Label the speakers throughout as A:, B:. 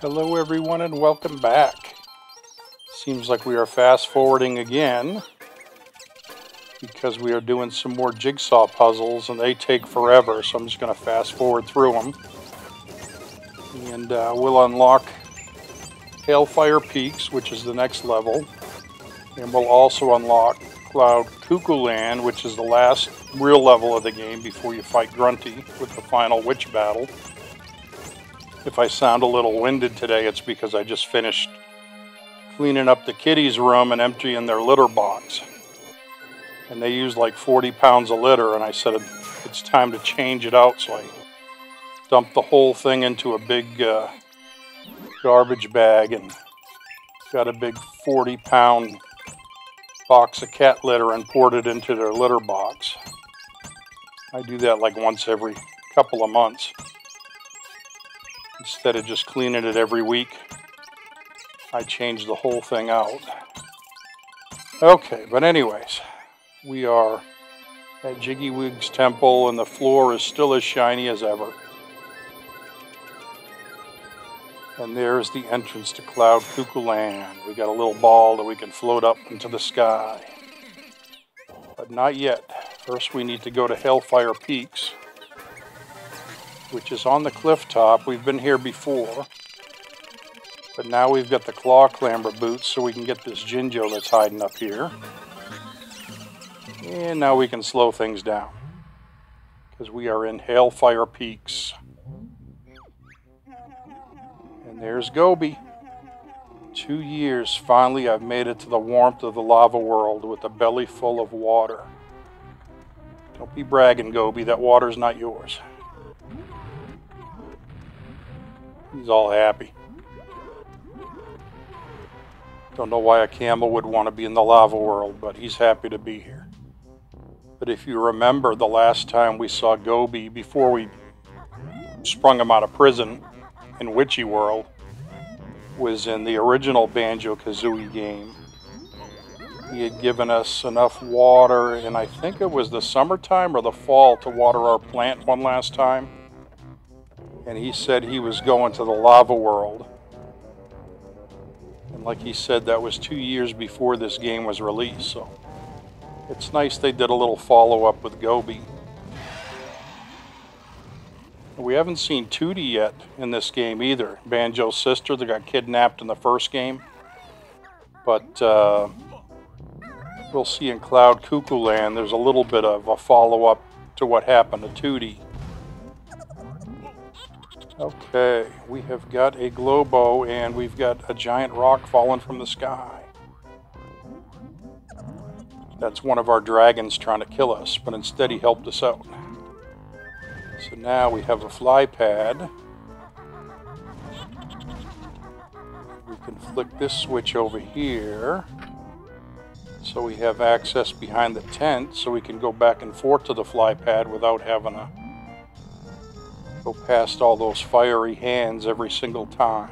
A: Hello everyone and welcome back. Seems like we are fast forwarding again because we are doing some more jigsaw puzzles and they take forever so I'm just going to fast forward through them. And uh, we'll unlock Hailfire Peaks which is the next level and we'll also unlock Cloud Cuckoo Land which is the last real level of the game before you fight Grunty with the final witch battle. If I sound a little winded today, it's because I just finished cleaning up the kitties' room and emptying their litter box. And they use like 40 pounds of litter, and I said it's time to change it out, so I dumped the whole thing into a big uh, garbage bag and got a big 40 pound box of cat litter and poured it into their litter box. I do that like once every couple of months instead of just cleaning it every week. I changed the whole thing out. Okay, but anyways, we are at Jiggy Wig's temple and the floor is still as shiny as ever. And there's the entrance to Cloud Cuckoo Land. We got a little ball that we can float up into the sky. But not yet. First we need to go to Hailfire Peaks which is on the cliff top. We've been here before. But now we've got the claw clamber boots so we can get this Jinjo that's hiding up here. And now we can slow things down. Because we are in Hailfire Peaks. And there's Gobi. Two years, finally I've made it to the warmth of the lava world with a belly full of water. Don't be bragging, Gobi, that water's not yours. He's all happy. Don't know why a camel would want to be in the lava world, but he's happy to be here. But if you remember the last time we saw Gobi before we sprung him out of prison in Witchy World was in the original Banjo-Kazooie game. He had given us enough water, and I think it was the summertime or the fall to water our plant one last time and he said he was going to the lava world. And like he said, that was two years before this game was released, so it's nice they did a little follow-up with Gobi. We haven't seen Tooty yet in this game either. Banjo's sister that got kidnapped in the first game. But uh, we'll see in Cloud Cuckoo Land, there's a little bit of a follow-up to what happened to Tooty. Okay, we have got a Glowbo and we've got a giant rock falling from the sky. That's one of our dragons trying to kill us, but instead he helped us out. So now we have a fly pad. We can flick this switch over here. So we have access behind the tent so we can go back and forth to the fly pad without having a go past all those fiery hands every single time.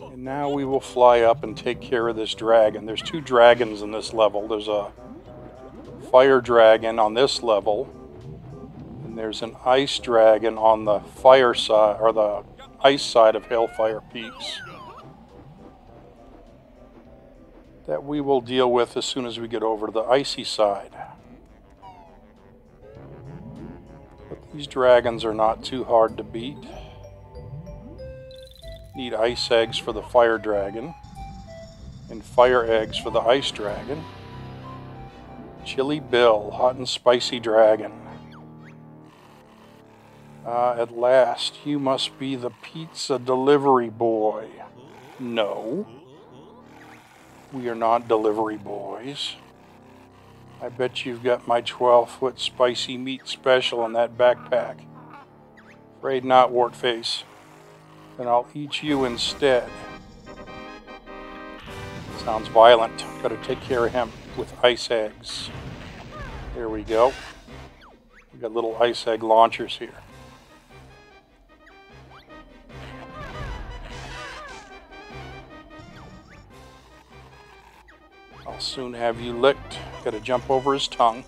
A: And now we will fly up and take care of this dragon. There's two dragons in this level. There's a fire dragon on this level. And there's an ice dragon on the fire side, or the ice side of Hailfire Peaks. That we will deal with as soon as we get over to the icy side. These dragons are not too hard to beat. Need ice eggs for the fire dragon. And fire eggs for the ice dragon. Chili Bill, hot and spicy dragon. Uh, at last, you must be the pizza delivery boy. No. We are not delivery boys. I bet you've got my 12 foot spicy meat special in that backpack. Afraid not, Wartface. Then I'll eat you instead. Sounds violent. Gotta take care of him with ice eggs. There we go. We got little ice egg launchers here. soon have you licked. Got to jump over his tongue,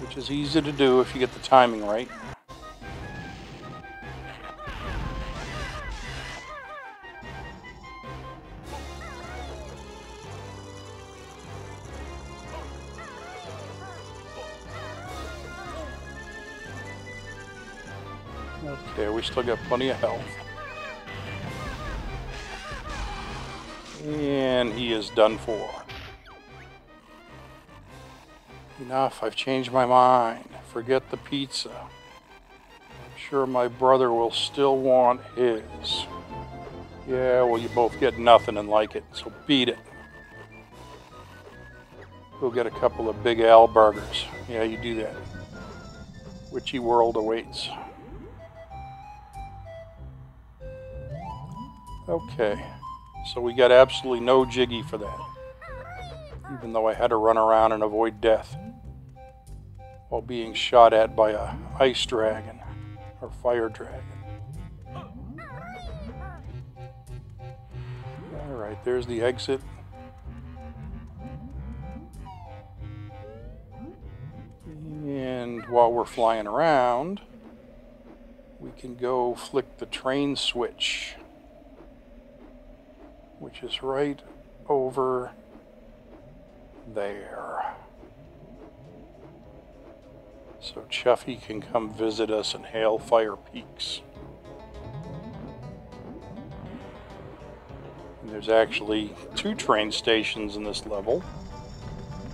A: which is easy to do if you get the timing right. Okay, we still got plenty of health. And he is done for. Enough, I've changed my mind. Forget the pizza. I'm sure my brother will still want his. Yeah, well, you both get nothing and like it, so beat it. We'll get a couple of Big Al burgers. Yeah, you do that. Witchy world awaits. Okay, so we got absolutely no jiggy for that. Even though I had to run around and avoid death while being shot at by a ice dragon or fire dragon. Alright, there's the exit. And while we're flying around, we can go flick the train switch, which is right over there. So Chuffy can come visit us in Hailfire Peaks. And there's actually two train stations in this level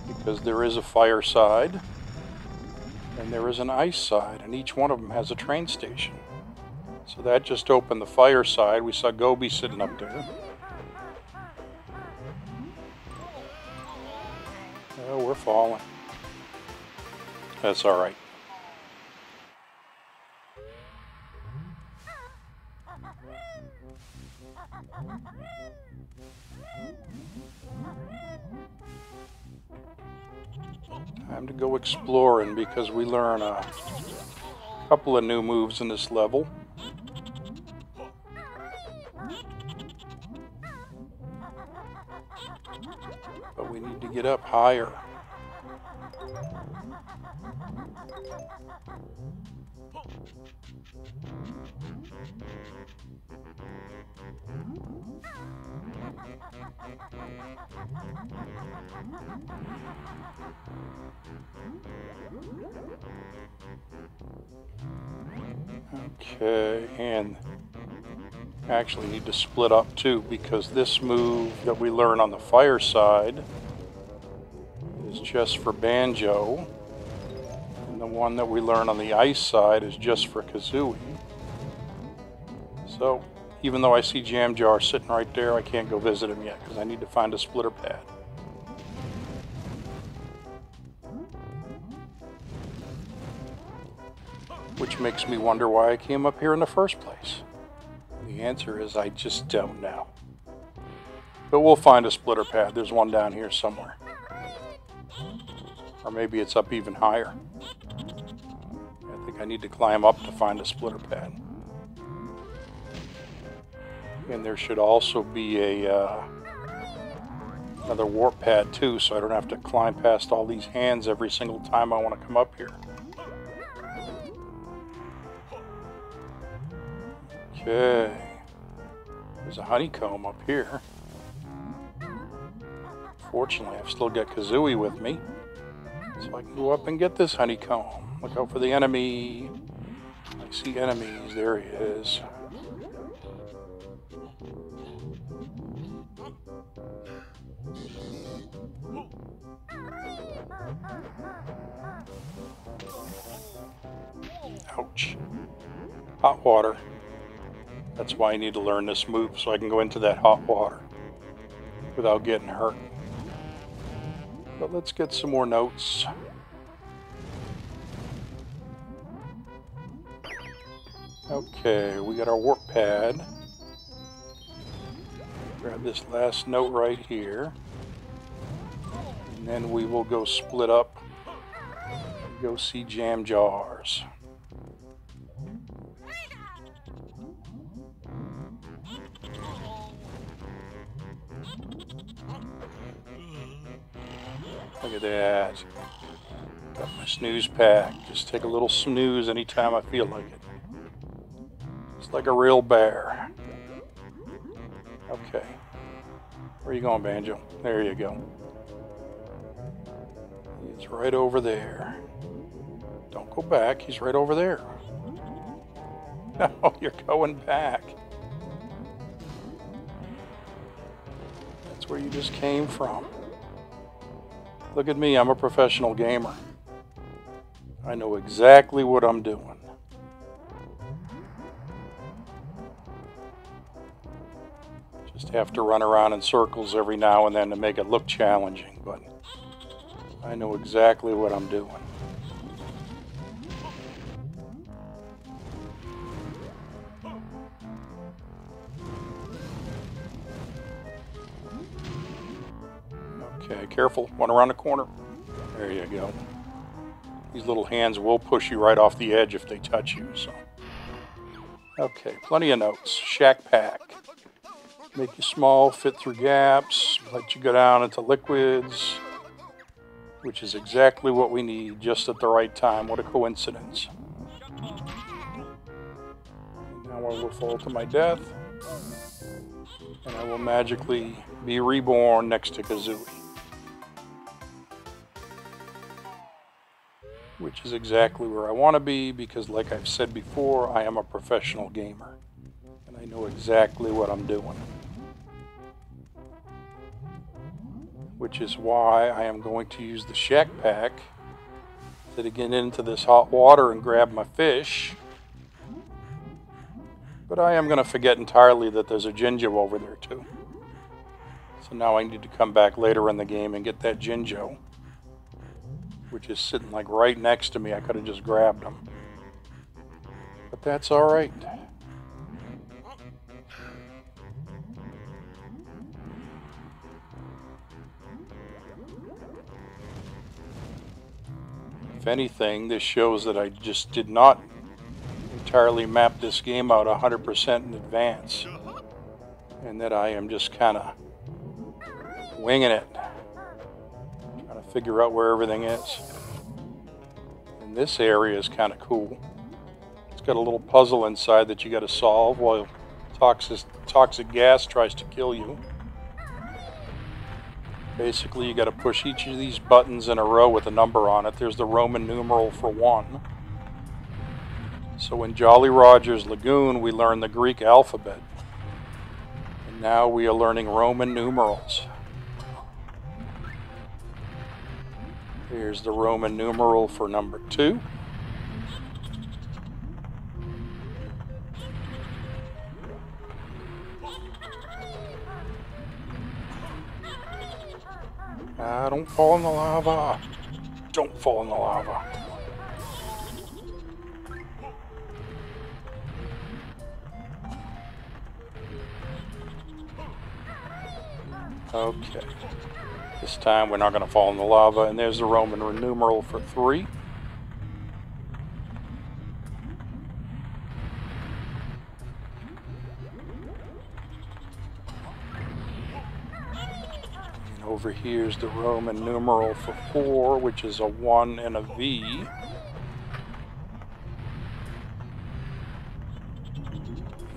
A: because there is a fire side and there is an ice side, and each one of them has a train station. So that just opened the fire side. We saw Gobi sitting up there. Oh, we're falling. That's all right. Time to go exploring because we learn a couple of new moves in this level. But we need to get up higher. Okay, and actually need to split up too because this move that we learn on the fire side just for Banjo and the one that we learn on the ice side is just for Kazooie. So even though I see Jam Jar sitting right there, I can't go visit him yet because I need to find a splitter pad. Which makes me wonder why I came up here in the first place. The answer is I just don't know. But we'll find a splitter pad. There's one down here somewhere. Or maybe it's up even higher. I think I need to climb up to find a splitter pad. And there should also be a uh, another warp pad too, so I don't have to climb past all these hands every single time I want to come up here. Okay. There's a honeycomb up here. Fortunately, I've still got Kazooie with me. So I can go up and get this honeycomb. Look out for the enemy. I see enemies. There he is. Ouch. Hot water. That's why I need to learn this move so I can go into that hot water without getting hurt. But let's get some more notes. Okay, we got our warp pad. Grab this last note right here. And then we will go split up. Go see Jamjars. Snooze pack. Just take a little snooze anytime I feel like it. It's like a real bear. Okay. Where you going, Banjo? There you go. He's right over there. Don't go back. He's right over there. No, you're going back. That's where you just came from. Look at me, I'm a professional gamer. I know exactly what I'm doing. Just have to run around in circles every now and then to make it look challenging, but I know exactly what I'm doing. Okay, careful. One around the corner. There you go. These little hands will push you right off the edge if they touch you, so. Okay, plenty of notes. Shack pack. Make you small, fit through gaps, let you go down into liquids, which is exactly what we need just at the right time. What a coincidence. Now I will fall to my death, and I will magically be reborn next to Kazooie. Which is exactly where I want to be because, like I've said before, I am a professional gamer and I know exactly what I'm doing. Which is why I am going to use the Shack Pack to get into this hot water and grab my fish. But I am going to forget entirely that there's a Jinjo over there too. So now I need to come back later in the game and get that Jinjo which is sitting like right next to me. I could have just grabbed him. But that's all right. If anything, this shows that I just did not entirely map this game out 100% in advance. And that I am just kind of winging it figure out where everything is. And this area is kind of cool. It's got a little puzzle inside that you got to solve while toxic, toxic gas tries to kill you. Basically, you got to push each of these buttons in a row with a number on it. There's the Roman numeral for one. So in Jolly Roger's Lagoon, we learned the Greek alphabet. And now we are learning Roman numerals. Here's the Roman numeral for number two. Ah, don't fall in the lava. Don't fall in the lava. Okay. This time we're not going to fall in the lava. And there's the Roman numeral for three. And over here's the Roman numeral for four, which is a one and a V.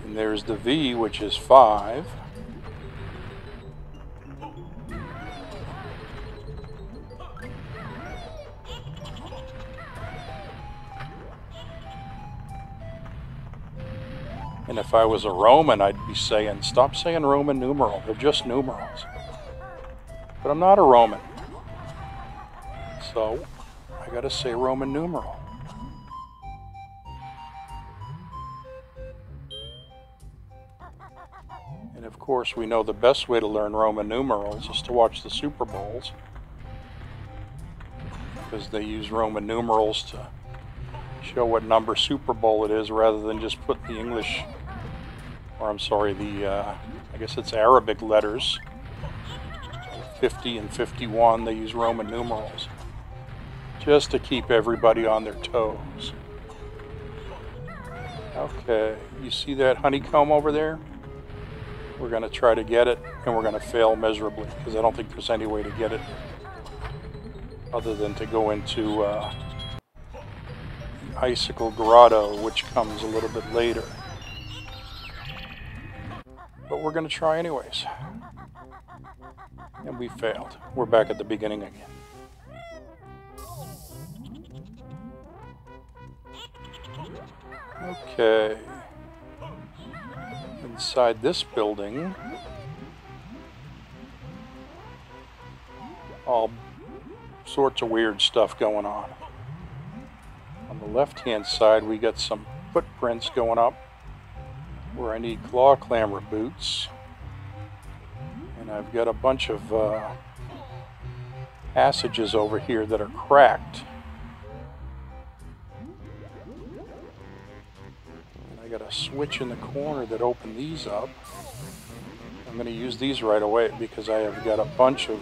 A: And there's the V, which is five. And if I was a Roman, I'd be saying, stop saying Roman numeral. They're just numerals. But I'm not a Roman. So I got to say Roman numeral. And of course, we know the best way to learn Roman numerals is to watch the Super Bowls. Because they use Roman numerals to show what number Super Bowl it is rather than just put the English or I'm sorry, the, uh, I guess it's Arabic letters. 50 and 51, they use Roman numerals. Just to keep everybody on their toes. Okay, you see that honeycomb over there? We're going to try to get it, and we're going to fail miserably, because I don't think there's any way to get it other than to go into uh, Icicle Grotto, which comes a little bit later but we're going to try anyways. And we failed. We're back at the beginning again. Okay. inside this building, all sorts of weird stuff going on. On the left hand side, we got some footprints going up where I need claw clamber boots. And I've got a bunch of uh, passages over here that are cracked. And I got a switch in the corner that open these up. I'm going to use these right away because I have got a bunch of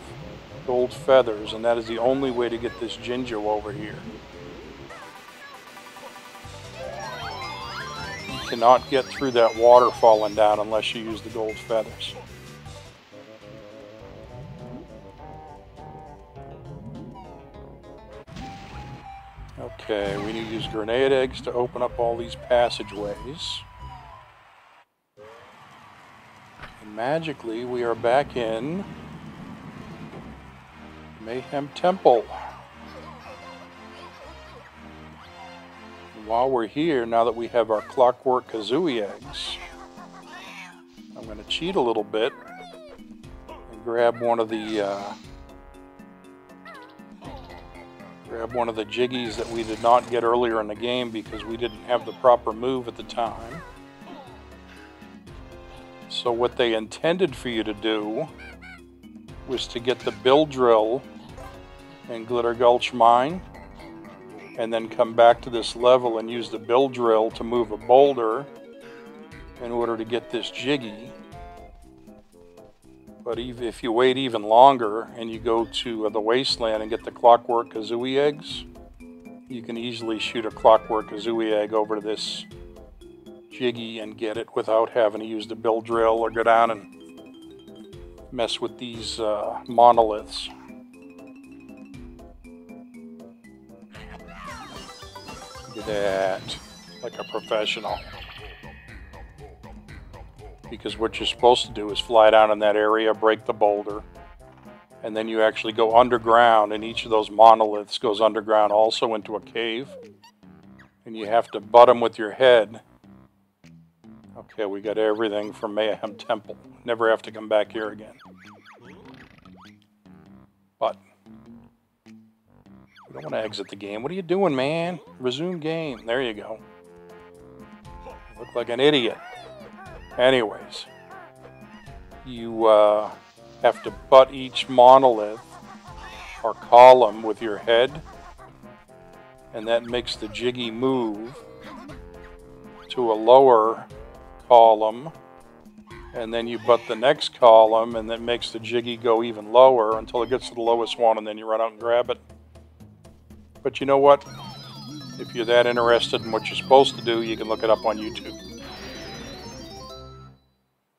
A: gold feathers and that is the only way to get this Jinjo over here. Cannot get through that water falling down unless you use the gold feathers. Okay, we need to use grenade eggs to open up all these passageways. And magically, we are back in Mayhem Temple. While we're here, now that we have our Clockwork Kazooie eggs, I'm going to cheat a little bit and grab one of the uh, Grab one of the jiggies that we did not get earlier in the game because we didn't have the proper move at the time. So what they intended for you to do was to get the bill drill in Glitter Gulch Mine and then come back to this level and use the bill drill to move a boulder in order to get this jiggy. But if you wait even longer and you go to uh, the wasteland and get the clockwork kazooie eggs, you can easily shoot a clockwork kazooie egg over to this jiggy and get it without having to use the bill drill or go down and mess with these uh, monoliths. That, like a professional because what you're supposed to do is fly down in that area, break the boulder, and then you actually go underground, and each of those monoliths goes underground also into a cave, and you have to butt them with your head. Okay, we got everything from Mayhem Temple. Never have to come back here again. We don't want to exit the game. What are you doing, man? Resume game. There you go. Look like an idiot. Anyways, you uh, have to butt each monolith or column with your head, and that makes the jiggy move to a lower column, and then you butt the next column, and that makes the jiggy go even lower until it gets to the lowest one, and then you run out and grab it. But you know what? If you're that interested in what you're supposed to do, you can look it up on YouTube.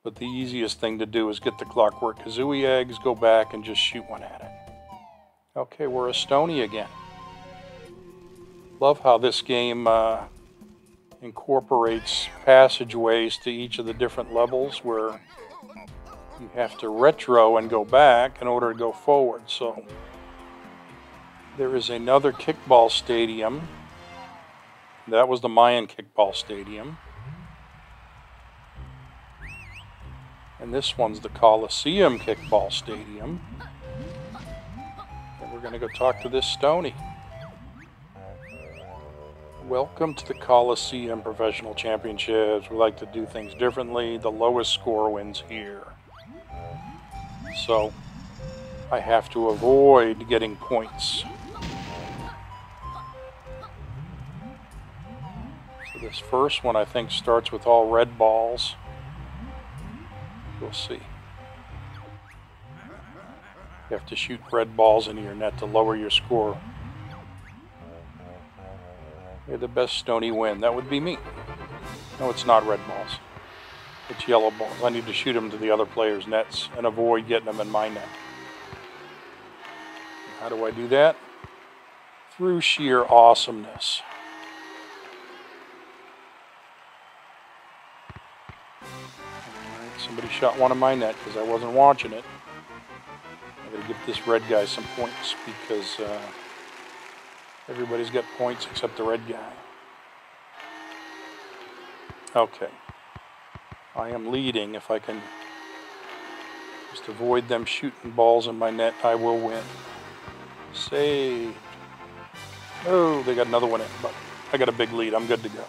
A: But the easiest thing to do is get the Clockwork Kazooie eggs, go back, and just shoot one at it. Okay, we're a Stony again. Love how this game uh, incorporates passageways to each of the different levels where you have to retro and go back in order to go forward. So there is another kickball stadium. That was the Mayan kickball stadium. And this one's the Coliseum Kickball Stadium. And we're going to go talk to this Stony. Welcome to the Coliseum Professional Championships. We like to do things differently. The lowest score wins here. So, I have to avoid getting points. This first one I think starts with all red balls. We'll see. You have to shoot red balls into your net to lower your score. May the best Stony win. That would be me. No, it's not red balls. It's yellow balls. I need to shoot them to the other player's nets and avoid getting them in my net. How do I do that? Through sheer awesomeness. Somebody shot one of my net because I wasn't watching it. I gotta give this red guy some points because uh, everybody's got points except the red guy. Okay. I am leading. If I can just avoid them shooting balls in my net, I will win. Save. Oh, they got another one in, but I got a big lead. I'm good to go.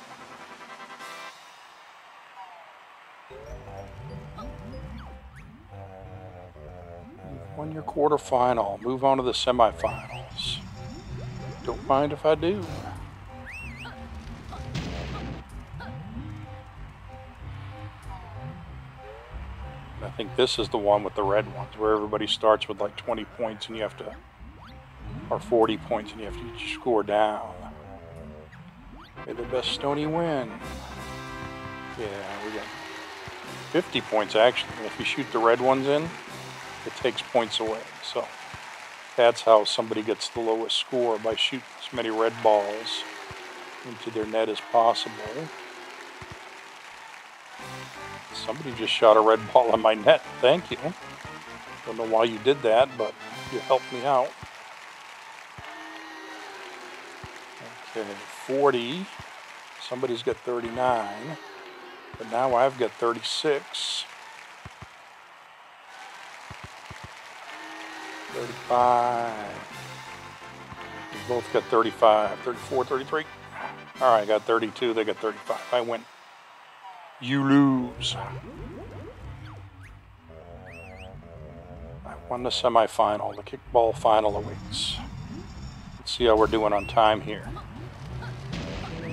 A: Won your quarterfinal. Move on to the semifinals. Don't mind if I do. I think this is the one with the red ones where everybody starts with like 20 points and you have to, or 40 points and you have to score down. May the best Stony win. Yeah, we got 50 points actually. And if you shoot the red ones in, it takes points away. So that's how somebody gets the lowest score by shooting as many red balls into their net as possible. Somebody just shot a red ball in my net. Thank you. Don't know why you did that, but you helped me out. Okay, 40. Somebody's got 39. But now I've got 36. 35. We both got 35, 34, 33. All right, I got 32. They got 35. I win. You lose. I won the semifinal. The kickball final awaits. Let's see how we're doing on time here.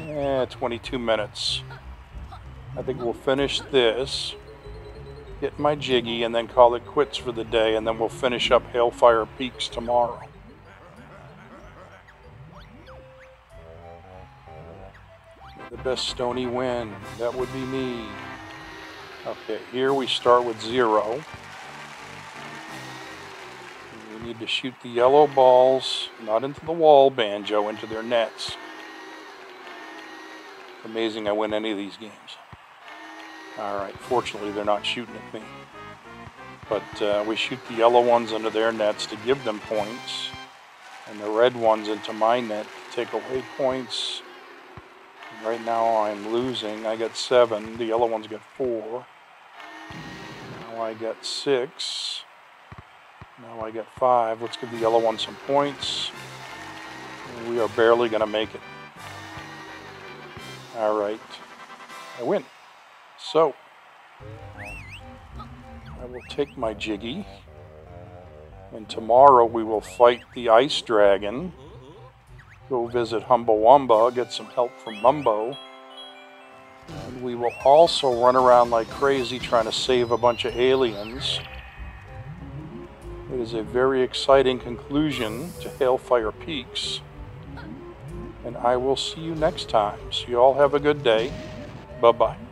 A: Yeah, 22 minutes. I think we'll finish this get my jiggy, and then call it quits for the day, and then we'll finish up Hailfire Peaks tomorrow. The best Stony win. That would be me. Okay, here we start with zero. We need to shoot the yellow balls, not into the wall, Banjo, into their nets. Amazing I win any of these games. Alright, fortunately they're not shooting at me. But uh, we shoot the yellow ones into their nets to give them points. And the red ones into my net to take away points. Right now I'm losing. I got seven. The yellow ones get four. Now I got six. Now I got five. Let's give the yellow one some points. We are barely going to make it. All right. I win. So, I will take my Jiggy, and tomorrow we will fight the Ice Dragon, go visit Humba Wumba, get some help from Mumbo, and we will also run around like crazy trying to save a bunch of aliens. It is a very exciting conclusion to Hailfire Peaks. And I will see you next time. So you all have a good day. Bye-bye.